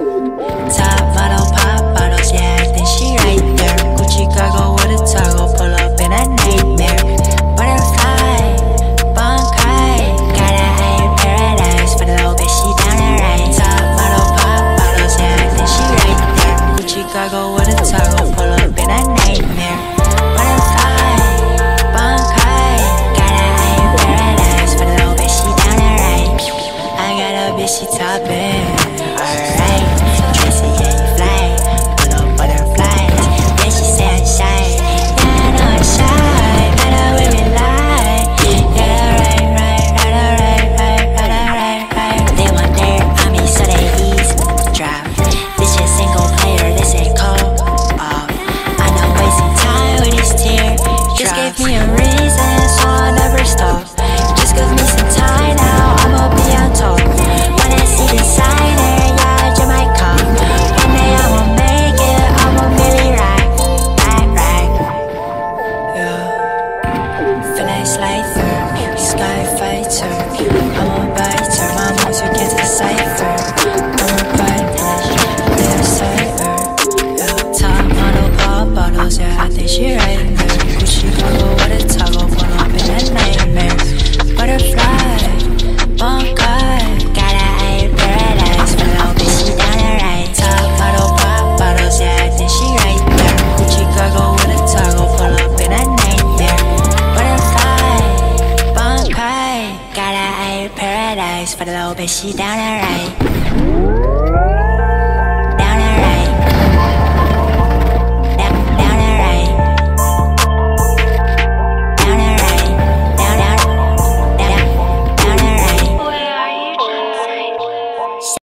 Top model, pop bottles, yeah, I think she right there. Gucci cargo with a toggle, pull up in a nightmare. Butterfly, bunkai, got a higher paradise but the little bitch, she down to right. Top model, pop bottles, yeah, I think she right there. Gucci cargo with a toggle, pull up in a nightmare. she top it. Sky fighter. I'm a biter. My monster can't I'm a fighter. Top model pop bottles Yeah, 是把老百姓当人来。